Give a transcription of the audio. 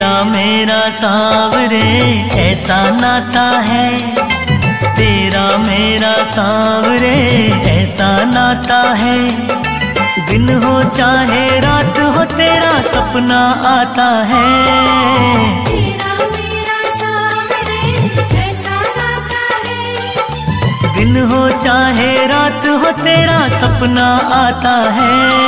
तेरा मेरा सावरे ऐसा नाता है। तेरा मेरा सावरे ऐसा नाता है। दिन हो चाहे रात हो तेरा सपना आता है। तेरा मेरा सावरे ऐसा नाता है। दिन हो चाहे रात हो तेरा सपना आता है।